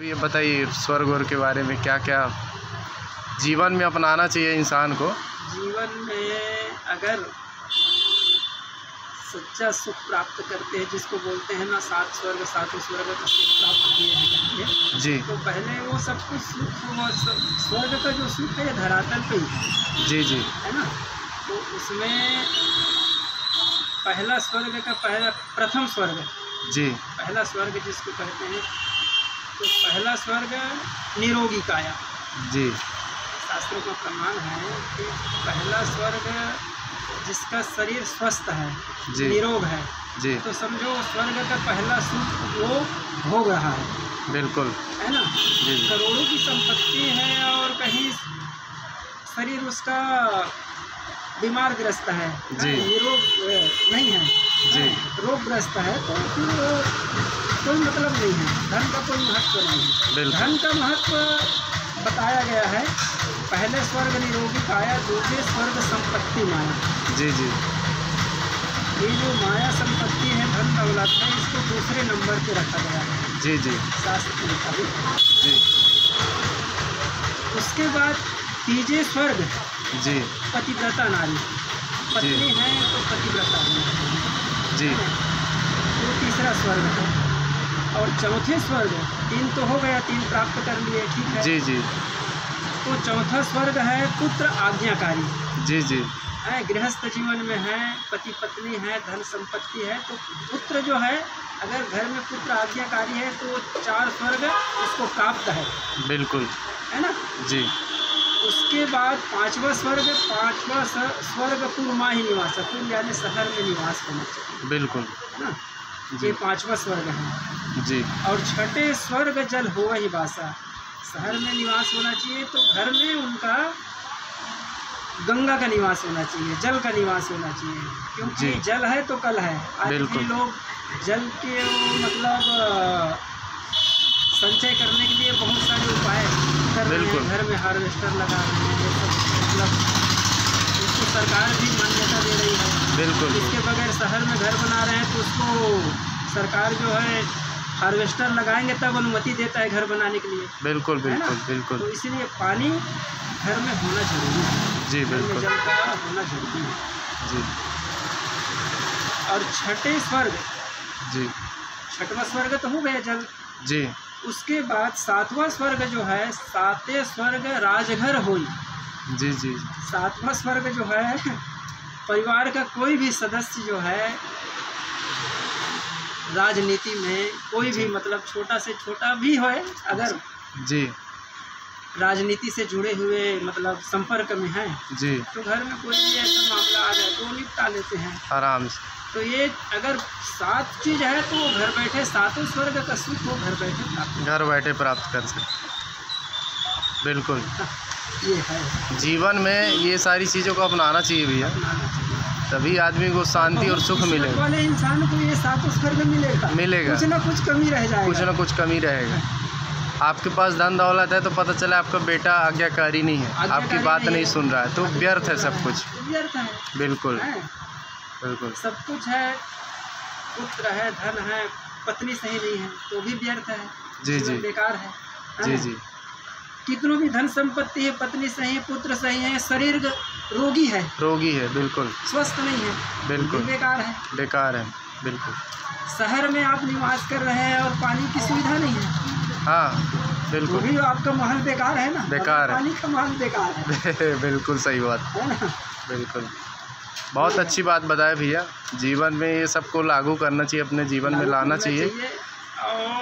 ये बताइए स्वर्ग और के बारे में क्या क्या जीवन में अपनाना चाहिए इंसान को? जीवन में अगर सच्चा सुख प्राप्त करते हैं जिसको बोलते हैं ना सात स्वर्ग सातों स्वर्ग का सुख प्राप्त किए हैं जी। तो पहले वो सब कुछ सुख स्वर्ग का जो सुख है ये धरातल पे ही है। जी जी। है ना? तो उसमें पहला स्वर्ग का पहला प्रथम स्वर्ग। जी। पहला स्वर्ग जिसको कहते हैं तो पहला स्वर्ग निरोगी काया। जी। शास्त्रों का प्रमाण है कि पहला स्वर्ग जिसका शरीर स्वस्थ है जी। निरोग है। जी। तो समझो स्वर्ग का पहला सुख वो भोग रहा है। बिल्कुल। है ना? जी। करोड़ों की संपत्ति है और कहीं शरीर उसका बीमार ग्रस्त है जी। निरोग अ, नहीं है। जी। रोगग्रस्त है तो फिर कोई मतलब नहीं है। धन का कोई महत्व नहीं है। धन का महत्व बताया गया है पहले स्वर्ग निरोगी काया दूसरे स्वर्ग संपत्ति माया। जी जी। ये जो माया संपत्ति है धन दौलत है इसको दूसरे नंबर पे रखा गया है। जी जी। शास्त्र के जी। उसके बाद तीजे स्वर्ग जी। पतिव्रता नारी। पत्नी है तो पतिव्रता है। जी। वो तीसरा स्वर्ग है। और चौथे स्वर्ग तीन तो हो गया तीन प्राप्त कर लिए ठीक है? जी जी। तो चौथा स्वर्ग है पुत्र आज्ञाकारी। जी जी। है गृहस्थ जीवन में है पति पत्नी है धन संपत्ति है तो पुत्र जो है अगर घर में पुत्र आज्ञाकारी है तो चार स्वर्ग उसको प्राप्त है। बिल्कुल। है ना? जी। उसके बाद पांचवा स्वर्ग पांचवा स्वर्ग पूर्मा ही निवास है पूर्व यानी शहर में निवास होना चाहिए। बिल्कुल। है ना? ये पांचवा स्वर्ग है। जी। और छठे स्वर्ग जल हो ही बासा। शहर में निवास होना चाहिए तो घर में उनका गंगा का निवास होना चाहिए जल का निवास होना चाहिए। क्योंकि जल है तो कल है। आज भी लोग जल के मतलब संचय करने के लिए बहुत सारे उपाय कर रहे बिल्कुल। हैं घर में हार्वेस्टर लगा रहे हैं ये सब मतलब उसको सरकार भी मान्यता दे रही है। बिल्कुल। इसके बगैर शहर में घर बना रहे हैं तो उसको सरकार जो है हार्वेस्टर लगाएँगे तब अनुमति देता है घर बनाने के लिए। बिल्कुल बिल्कुल बिल्कुल। तो इसलिए पानी घर में होना ज़रूरी है। जी बिल्कुल। जल का होना ज़रूरी है। जी। और छठे स्वर्ग जी। छठवा स्वर्ग तो हो गया जल। जी। उसके बाद सातवां स्वर्ग जो है सातवें स्वर्ग राजघर होई। जी जी। सातवां स्वर्ग जो है परिवार का कोई भी सदस्य जो है राजनीति में कोई भी मतलब छोटा से छोटा भी हो अगर जी। राजनीति से जुड़े हुए मतलब संपर्क में है जी। तो घर में कोई भी ऐसा मामला आ जाए तो वो निपटा लेते हैं। आराम से। तो ये अगर सात चीज़ है तो वो घर बैठे सातों स्वर्ग का सुख वो घर बैठे प्राप्त घर बैठे प्राप्त कर सकते बिल्कुल। ये है। जीवन में ये सारी चीज़ों को अपनाना चाहिए भैया। तभी आदमी को शांति और सुख मिलेगा। वाले इंसान को ये सातों स्वर्ग मिलेगा। मिलेगा। कुछ ना कुछ कमी रह जाएगा। कुछ ना कुछ कमी रहेगा। आपके पास धन दौलत है तो पता चला आपका बेटा आज्ञाकारी नहीं है। आपकी बात नहीं नहीं सुन रहा है तो व्यर्थ है सब कुछ। व्यर्थ है। बिल्कुल। हैं? बिल्कुल। सब कुछ है पुत्र है धन है पत्नी सही नहीं है तो भी व्यर्थ है जी, जी। बेकार है जी जी। कितनों भी धन संपत्ति है पत्नी सही है पुत्र सही है शरीर रोगी है। रोगी है बिल्कुल। स्वस्थ नहीं है बिल्कुल। बेकार है। बेकार है बिल्कुल। शहर में आप निवास कर रहे हैं और पानी की सुविधा नहीं है हाँ बिल्कुल। भी आपका महल बेकार है ना? बेकार है। पानी का महल बेकार है। बिल्कुल सही बात। है ना? बिल्कुल। बहुत अच्छी बात बताए भैया। जीवन में ये सबको लागू करना चाहिए अपने जीवन में लाना चाहिए।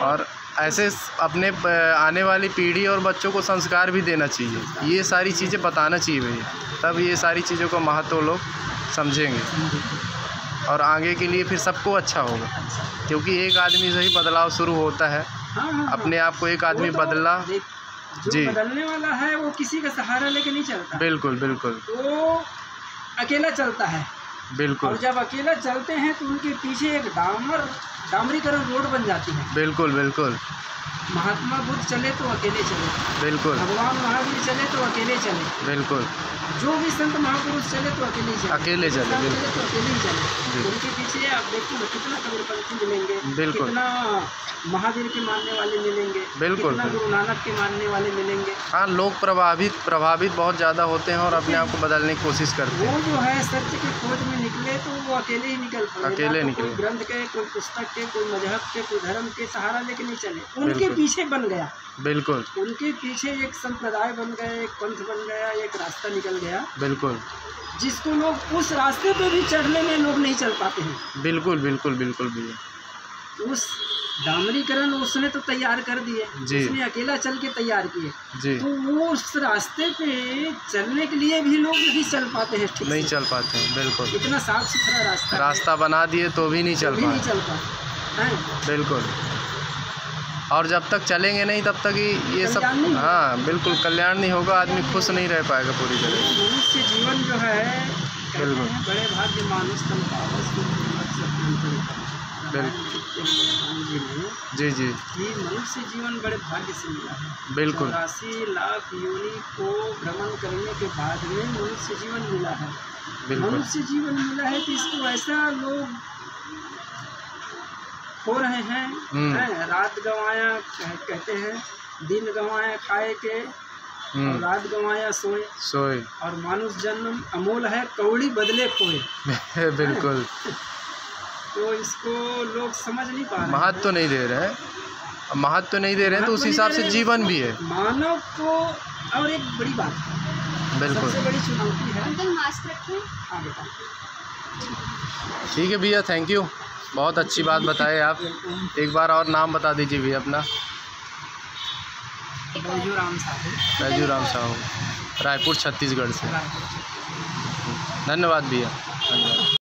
और ऐसे अपने आने वाली पीढ़ी और बच्चों को संस्कार भी देना चाहिए। ये सारी चीज़ें बताना चाहिए भैया। तब ये सारी चीज़ों का महत्व लोग समझेंगे। और आगे के लिए फिर सबको अच्छा होगा। क्योंकि एक आदमी से ही बदलाव शुरू होता है। अपने आप को एक। आदमी तो बदला जो जी। बदलने वाला है वो किसी का सहारा लेके नहीं चलता। बिल्कुल बिल्कुल। वो अकेला चलता है। बिल्कुल। और जब अकेला चलते हैं तो उनके पीछे एक डामर डामरीकरण रोड बन जाती है। बिल्कुल बिल्कुल। महात्मा बुद्ध चले तो अकेले चले। बिल्कुल। भगवान महावीर चले तो अकेले चले। बिल्कुल। जो भी संत महापुरुष चले तो अकेले चले। अकेले चले, बिल्कुल। तो अकेले ही चले। उनके पीछे आप देखिए कितना कबीरपंथी मिलेंगे बिल्कुल। कितना महावीर के मानने वाले मिलेंगे बिल्कुल, कितना गुरु नानक के मानने वाले मिलेंगे। हाँ लोग प्रभावित प्रभावित बहुत ज़्यादा होते हैं और अपने आप को बदलने की कोशिश करते हैं। वो जो है सत्य की खोज में निकले तो वो अकेले ही निकल पड़े। अकेले तो कोई निकले। ग्रंथ के कोई पुस्तक के कोई मज़हब के कोई धर्म के सहारा लेके नहीं चले। उनके पीछे बन गया। बिल्कुल। उनके पीछे एक संप्रदाय बन गया एक पंथ बन गया एक रास्ता निकल गया। बिल्कुल। जिसको लोग उस रास्ते पे भी चढ़ने में लोग नहीं चल पाते हैं। बिल्कुल बिल्कुल बिल्कुल भैया उस डामरीकरण उसने तो तैयार कर दिए। उसने अकेला चल के तैयार किए। तो वो उस रास्ते पे चलने के लिए भी लोग नहीं चल पाते हैं ठीक नहीं चल पाते हैं बिल्कुल। इतना साफ़ सुथरा रास्ता रास्ता बना दिए तो भी नहीं तो चल भी नहीं चल पाते बिल्कुल। और जब तक चलेंगे नहीं तब तक ही ये सब। हाँ बिल्कुल कल्याण नहीं होगा आदमी खुश नहीं रह पाएगा पूरी तरह मनुष्य जीवन जो है बिल्कुल। बड़े भाग्य मानुष बिल्कुल। जी जी। जी मनुष्य जीवन बड़े भाग्य से मिला है। बिल्कुल। चौरासी लाख योनि को भ्रमण करने के बाद में मनुष्य जीवन मिला है। मनुष्य जीवन मिला है कि इसको ऐसा लोग हो रहे हैं हम्म। हैं, रात गंवाया कह- कहते हैं दिन गंवाया खाए के और हम्म रात गंवाया सोए। सोए। और मानुष जन्म अमोल है कौड़ी बदले खोए। बिल्कुल। तो इसको लोग समझ नहीं पा रहे महत्व तो नहीं दे रहे हैं। महत्व तो नहीं दे रहे हैं तो उस हिसाब से जीवन भी है। मानव को और एक बड़ी बात है। बिल्कुल। सबसे बड़ी चुनौती है। मास्क रखें। हाँ बेटा। ठीक है भैया थैंक यू बहुत अच्छी बात बताए आप। एक बार और नाम बता दीजिए भैया अपना। बैजू राम साहू। बैजू राम साहू रायपुर छत्तीसगढ़ से। धन्यवाद भैया। धन्यवाद।